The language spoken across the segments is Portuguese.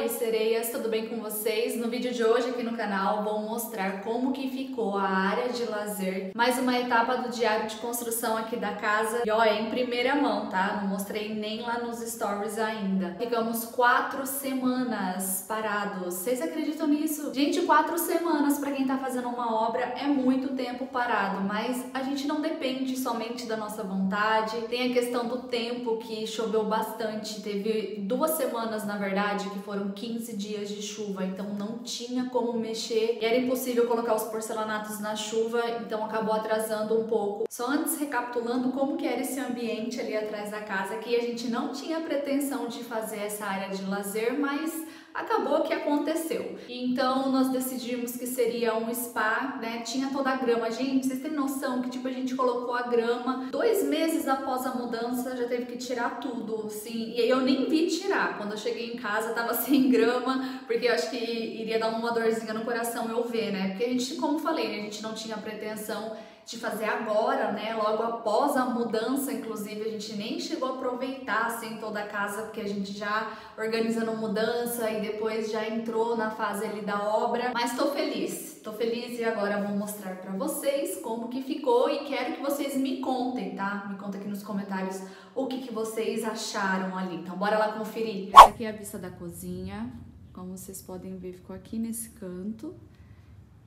aí, sereias, tudo bem com vocês? No vídeo de hoje aqui no canal vou mostrar como que ficou a área de lazer, mais uma etapa do diário de construção aqui da casa. E ó, é em primeira mão, tá? Não mostrei nem lá nos stories ainda. Ficamos quatro semanas parados. Vocês acreditam nisso? Gente, quatro semanas para quem tá fazendo uma obra é muito tempo parado, mas a gente não depende somente da nossa vontade. Tem a questão do tempo que choveu bastante, teve duas semanas na verdade que foram 15 dias de chuva, então não tinha como mexer e era impossível colocar os porcelanatos na chuva, então acabou atrasando um pouco. Só antes recapitulando como que era esse ambiente ali atrás da casa, que a gente não tinha pretensão de fazer essa área de lazer, mas acabou que aconteceu. Então nós decidimos que seria um spa, né? Tinha toda a grama. Gente, vocês têm noção que tipo a gente colocou a grama dois meses após a mudança, já teve que tirar tudo, assim. E eu nem vi tirar. Quando eu cheguei em casa tava sem grama, porque eu acho que iria dar uma dorzinha no coração eu ver, né? Porque a gente, como falei, né? a gente não tinha pretensão de fazer agora, né? Logo após a mudança, inclusive, a gente nem chegou a aproveitar assim toda a casa, porque a gente já organizando mudança e depois já entrou na fase ali da obra. Mas tô feliz, tô feliz e agora vou mostrar para vocês como que ficou e quero que vocês me contem, tá? Me conta aqui nos comentários o que, que vocês acharam ali. Então bora lá conferir. Essa aqui é a vista da cozinha. Como vocês podem ver, ficou aqui nesse canto.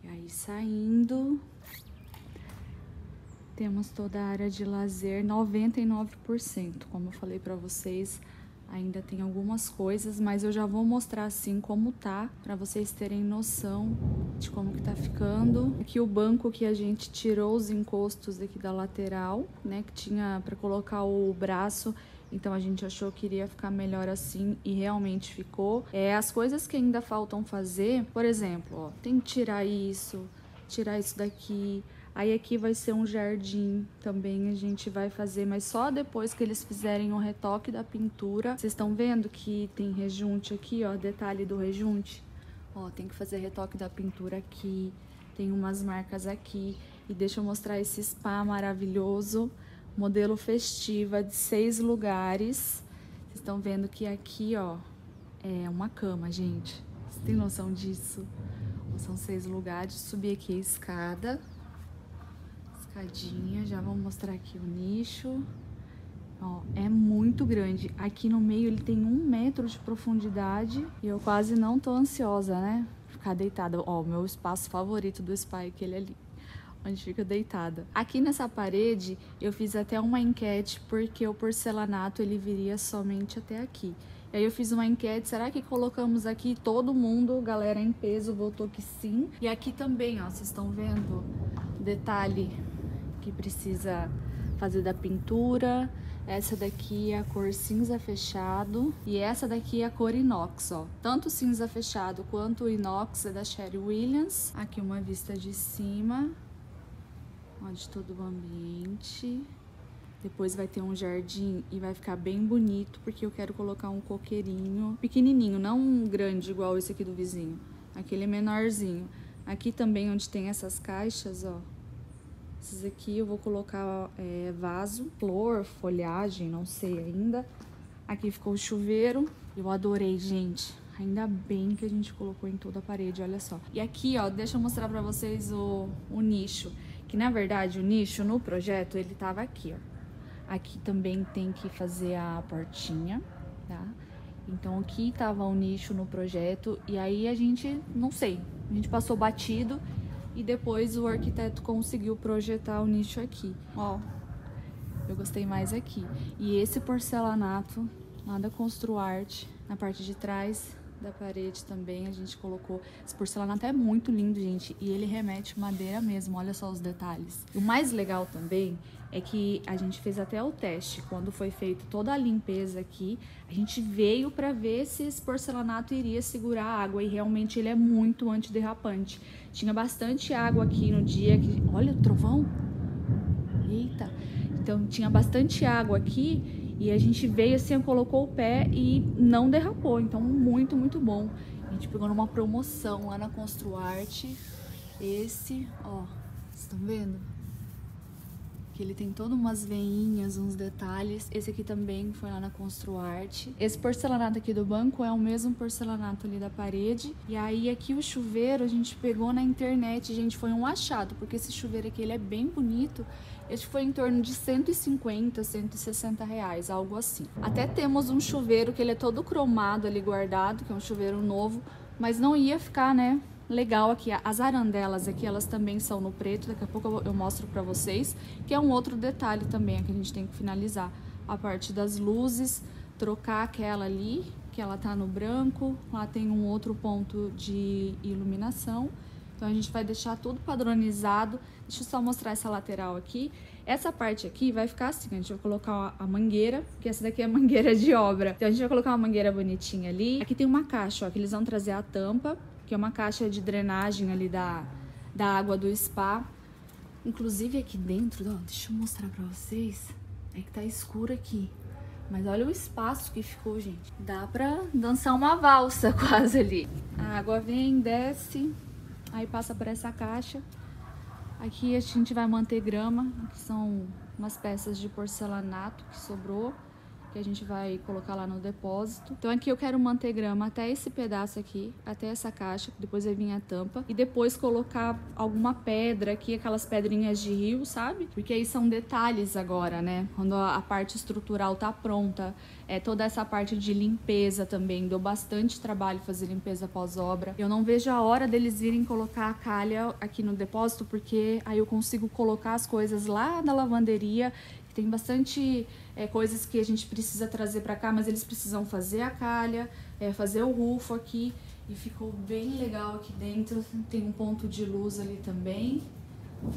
E aí saindo temos toda a área de lazer, 99%. Como eu falei para vocês, ainda tem algumas coisas, mas eu já vou mostrar assim como tá, para vocês terem noção de como que tá ficando. Aqui o banco que a gente tirou os encostos aqui da lateral, né, que tinha para colocar o braço, então a gente achou que iria ficar melhor assim e realmente ficou. É, as coisas que ainda faltam fazer, por exemplo, ó, tem que tirar isso, tirar isso daqui, Aí aqui vai ser um jardim também, a gente vai fazer, mas só depois que eles fizerem o retoque da pintura. Vocês estão vendo que tem rejunte aqui, ó, detalhe do rejunte. Ó, tem que fazer retoque da pintura aqui, tem umas marcas aqui. E deixa eu mostrar esse spa maravilhoso, modelo festiva de seis lugares. Vocês estão vendo que aqui, ó, é uma cama, gente. Vocês têm noção disso? São seis lugares, subir aqui a escada escadinha, já vou mostrar aqui o nicho. Ó, é muito grande. Aqui no meio ele tem um metro de profundidade e eu quase não tô ansiosa, né? Ficar deitada. Ó, o meu espaço favorito do spa é aquele ali onde fica deitada. Aqui nessa parede eu fiz até uma enquete porque o porcelanato ele viria somente até aqui. E aí eu fiz uma enquete, será que colocamos aqui todo mundo, galera em peso, votou que sim. E aqui também, ó, vocês estão vendo detalhe que precisa fazer da pintura. Essa daqui é a cor cinza fechado e essa daqui é a cor inox, ó. Tanto cinza fechado quanto inox é da Sherry Williams. Aqui uma vista de cima, ó, de todo o ambiente. Depois vai ter um jardim e vai ficar bem bonito, porque eu quero colocar um coqueirinho pequenininho, não um grande igual esse aqui do vizinho. Aquele menorzinho. Aqui também onde tem essas caixas, ó, esses aqui eu vou colocar é, vaso, flor, folhagem, não sei ainda. Aqui ficou o chuveiro. Eu adorei, gente. Ainda bem que a gente colocou em toda a parede, olha só. E aqui, ó, deixa eu mostrar pra vocês o, o nicho. Que, na verdade, o nicho no projeto, ele tava aqui, ó. Aqui também tem que fazer a portinha, tá? Então, aqui tava o nicho no projeto. E aí, a gente, não sei, a gente passou batido e depois o arquiteto conseguiu projetar o nicho aqui. Ó, eu gostei mais aqui. E esse porcelanato lá da Construarte, na parte de trás da parede também a gente colocou. Esse porcelanato é muito lindo, gente, e ele remete madeira mesmo, olha só os detalhes. O mais legal também é que a gente fez até o teste, quando foi feito toda a limpeza aqui, a gente veio para ver se esse porcelanato iria segurar a água e realmente ele é muito antiderrapante. Tinha bastante água aqui no dia que, olha o trovão. Eita. Então tinha bastante água aqui e a gente veio assim, colocou o pé e não derrapou. Então muito, muito bom. A gente pegou numa promoção lá na Construarte. Esse, ó, vocês estão vendo? Que ele tem todas umas veinhas, uns detalhes. Esse aqui também foi lá na Construarte. Esse porcelanato aqui do banco é o mesmo porcelanato ali da parede. E aí aqui o chuveiro a gente pegou na internet, gente, foi um achado, porque esse chuveiro aqui ele é bem bonito. Este foi em torno de 150, 160 reais, algo assim. Até temos um chuveiro que ele é todo cromado ali guardado, que é um chuveiro novo, mas não ia ficar, né, legal aqui. As arandelas aqui, elas também são no preto, daqui a pouco eu mostro pra vocês, que é um outro detalhe também que a gente tem que finalizar. A parte das luzes, trocar aquela ali, que ela tá no branco, lá tem um outro ponto de iluminação. Então a gente vai deixar tudo padronizado. Deixa eu só mostrar essa lateral aqui. Essa parte aqui vai ficar assim, a gente vai colocar a mangueira, que essa daqui é mangueira de obra. Então a gente vai colocar uma mangueira bonitinha ali. Aqui tem uma caixa, ó, que eles vão trazer a tampa que é uma caixa de drenagem ali da, da água do spa. Inclusive aqui dentro, ó, deixa eu mostrar pra vocês. É que tá escuro aqui. Mas olha o espaço que ficou, gente. Dá pra dançar uma valsa quase ali. A água vem, desce, aí passa por essa caixa. Aqui a gente vai manter grama, que são umas peças de porcelanato que sobrou que a gente vai colocar lá no depósito. Então aqui eu quero manter grama até esse pedaço aqui, até essa caixa, depois vai vir a tampa. E depois colocar alguma pedra aqui, aquelas pedrinhas de rio, sabe? Porque aí são detalhes agora, né? Quando a parte estrutural tá pronta, é toda essa parte de limpeza também. Deu bastante trabalho fazer limpeza pós-obra. Eu não vejo a hora deles virem colocar a calha aqui no depósito, porque aí eu consigo colocar as coisas lá da lavanderia tem bastante é, coisas que a gente precisa trazer para cá, mas eles precisam fazer a calha, é, fazer o rufo aqui. E ficou bem legal aqui dentro. Tem um ponto de luz ali também.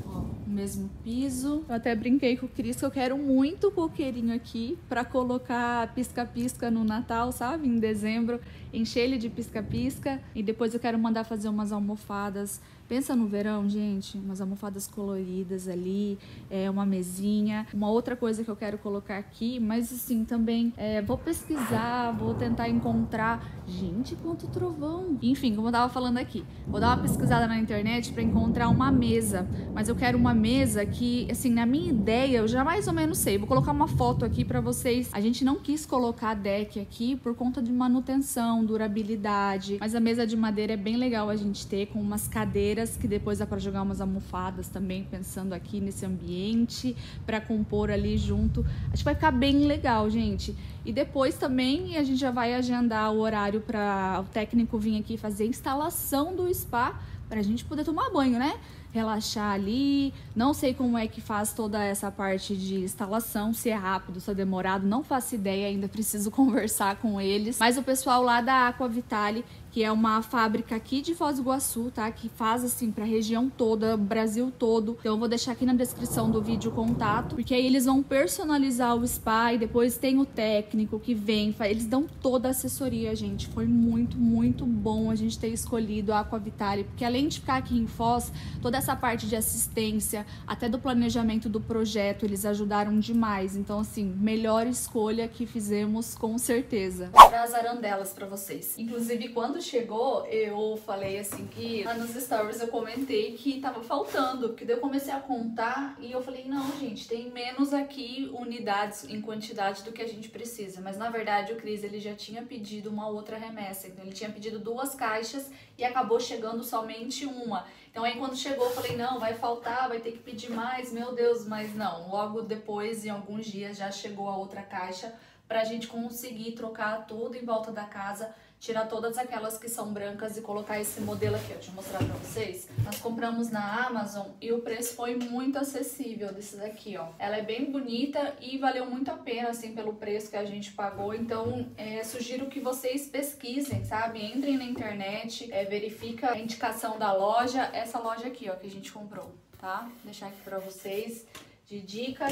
Ó, mesmo piso. Eu até brinquei com o Cris que eu quero muito coqueirinho aqui para colocar pisca-pisca no Natal, sabe? Em dezembro, encher ele de pisca-pisca. E depois eu quero mandar fazer umas almofadas Pensa no verão, gente, umas almofadas coloridas ali, é, uma mesinha. Uma outra coisa que eu quero colocar aqui, mas assim, também é, vou pesquisar, vou tentar encontrar. Gente, quanto trovão! Enfim, como eu tava falando aqui, vou dar uma pesquisada na internet para encontrar uma mesa. Mas eu quero uma mesa que, assim, na minha ideia, eu já mais ou menos sei. Vou colocar uma foto aqui para vocês. A gente não quis colocar deck aqui por conta de manutenção, durabilidade. Mas a mesa de madeira é bem legal a gente ter com umas cadeiras cadeiras, que depois dá para jogar umas almofadas também, pensando aqui nesse ambiente, para compor ali junto. Acho que vai ficar bem legal, gente. E depois também a gente já vai agendar o horário para o técnico vir aqui fazer a instalação do spa, para a gente poder tomar banho, né? Relaxar ali. Não sei como é que faz toda essa parte de instalação, se é rápido, se é demorado, não faço ideia, ainda preciso conversar com eles. Mas o pessoal lá da Aqua Vitale que é uma fábrica aqui de Foz do Iguaçu, tá? Que faz assim para a região toda, Brasil todo. Então eu vou deixar aqui na descrição do vídeo o contato, porque aí eles vão personalizar o spa e depois tem o técnico que vem, eles dão toda a assessoria, gente. Foi muito, muito bom a gente ter escolhido a Aqua Vitale, porque além de ficar aqui em Foz, toda essa parte de assistência, até do planejamento do projeto, eles ajudaram demais. Então assim, melhor escolha que fizemos com certeza. Vou as arandelas para vocês. Inclusive quando chegou, eu falei assim que lá nos stories eu comentei que tava faltando, porque daí eu comecei a contar e eu falei, não, gente, tem menos aqui unidades em quantidade do que a gente precisa. Mas na verdade o Cris ele já tinha pedido uma outra remessa, então ele tinha pedido duas caixas e acabou chegando somente uma. Então aí quando chegou eu falei, não, vai faltar, vai ter que pedir mais, meu Deus, mas não. Logo depois, em alguns dias, já chegou a outra caixa pra gente conseguir trocar tudo em volta da casa tirar todas aquelas que são brancas e colocar esse modelo aqui, deixa eu mostrar pra vocês. Nós compramos na Amazon e o preço foi muito acessível desse daqui, ó. Ela é bem bonita e valeu muito a pena, assim, pelo preço que a gente pagou. Então, é, sugiro que vocês pesquisem, sabe? Entrem na internet, é, verifica a indicação da loja. Essa loja aqui, ó, que a gente comprou, tá? Vou deixar aqui pra vocês de dica.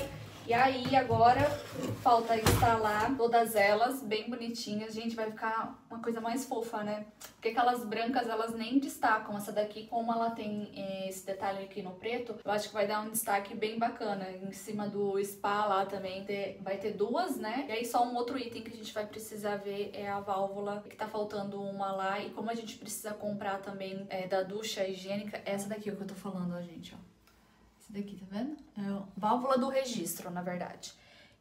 E aí agora falta instalar todas elas bem bonitinhas. Gente, vai ficar uma coisa mais fofa, né? Porque aquelas brancas, elas nem destacam. Essa daqui, como ela tem eh, esse detalhe aqui no preto, eu acho que vai dar um destaque bem bacana. Em cima do spa lá também ter, vai ter duas, né? E aí só um outro item que a gente vai precisar ver é a válvula, que tá faltando uma lá. E como a gente precisa comprar também é, da ducha higiênica, essa daqui é o que eu tô falando, ó, gente, ó daqui, tá vendo? É válvula do registro, na verdade.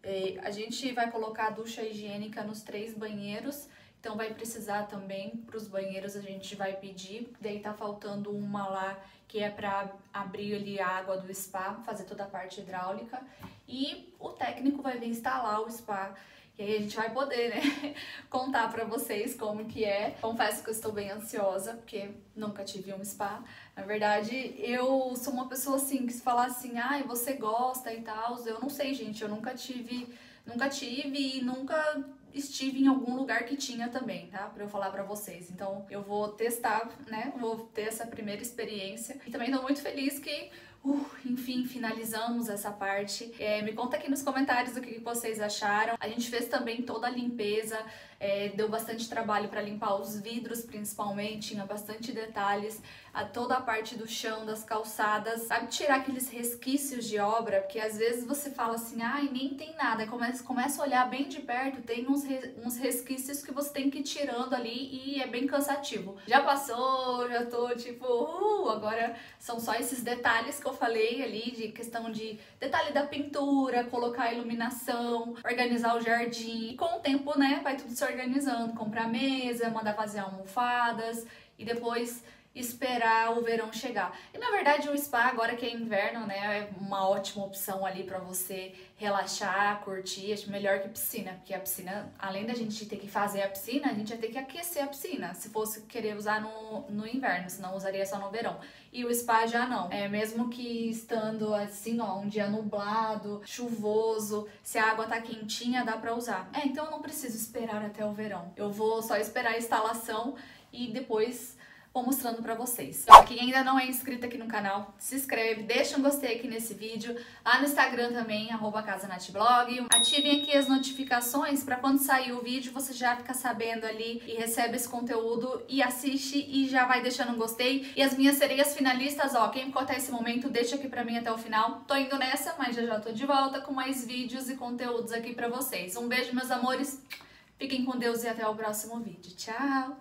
E a gente vai colocar a ducha higiênica nos três banheiros, então vai precisar também para os banheiros a gente vai pedir. Daí tá faltando uma lá que é para abrir ali a água do spa, fazer toda a parte hidráulica. E o técnico vai vir instalar o spa e aí a gente vai poder, né, contar para vocês como que é. Confesso que eu estou bem ansiosa, porque nunca tive um spa. Na verdade, eu sou uma pessoa assim, que se falar assim, ai, ah, você gosta e tal, eu não sei, gente, eu nunca tive, nunca tive e nunca estive em algum lugar que tinha também, tá? Pra eu falar pra vocês. Então, eu vou testar, né? Vou ter essa primeira experiência. E também tô muito feliz que Uh, enfim, finalizamos essa parte. É, me conta aqui nos comentários o que vocês acharam. A gente fez também toda a limpeza, é, deu bastante trabalho para limpar os vidros, principalmente, tinha bastante detalhes, a toda a parte do chão, das calçadas, sabe? Tirar aqueles resquícios de obra, porque às vezes você fala assim, ai, nem tem nada, começa, começa a olhar bem de perto, tem uns, re, uns resquícios que você tem que ir tirando ali e é bem cansativo. Já passou, já tô tipo, uh, agora são só esses detalhes que eu falei ali, de questão de detalhe da pintura, colocar a iluminação, organizar o jardim. E com o tempo, né, vai tudo se organizando, comprar mesa, mandar fazer almofadas e depois esperar o verão chegar. E na verdade o spa agora que é inverno, né, é uma ótima opção ali para você relaxar, curtir, acho melhor que piscina, porque a piscina, além da gente ter que fazer a piscina, a gente ia ter que aquecer a piscina, se fosse querer usar no, no inverno, senão usaria só no verão. E o spa já não. É mesmo que estando assim, ó, um dia nublado, chuvoso, se a água tá quentinha, dá para usar. É, então eu não preciso esperar até o verão. Eu vou só esperar a instalação e depois vou mostrando pra vocês. Então, quem ainda não é inscrito aqui no canal, se inscreve, deixa um gostei aqui nesse vídeo, lá no Instagram também, arroba casanatblog. Ativem aqui as notificações para quando sair o vídeo você já fica sabendo ali e recebe esse conteúdo e assiste e já vai deixando um gostei. E as minhas sereias finalistas, ó, quem ficou até esse momento, deixa aqui pra mim até o final. Tô indo nessa, mas já já tô de volta com mais vídeos e conteúdos aqui pra vocês. Um beijo, meus amores. Fiquem com Deus e até o próximo vídeo. Tchau!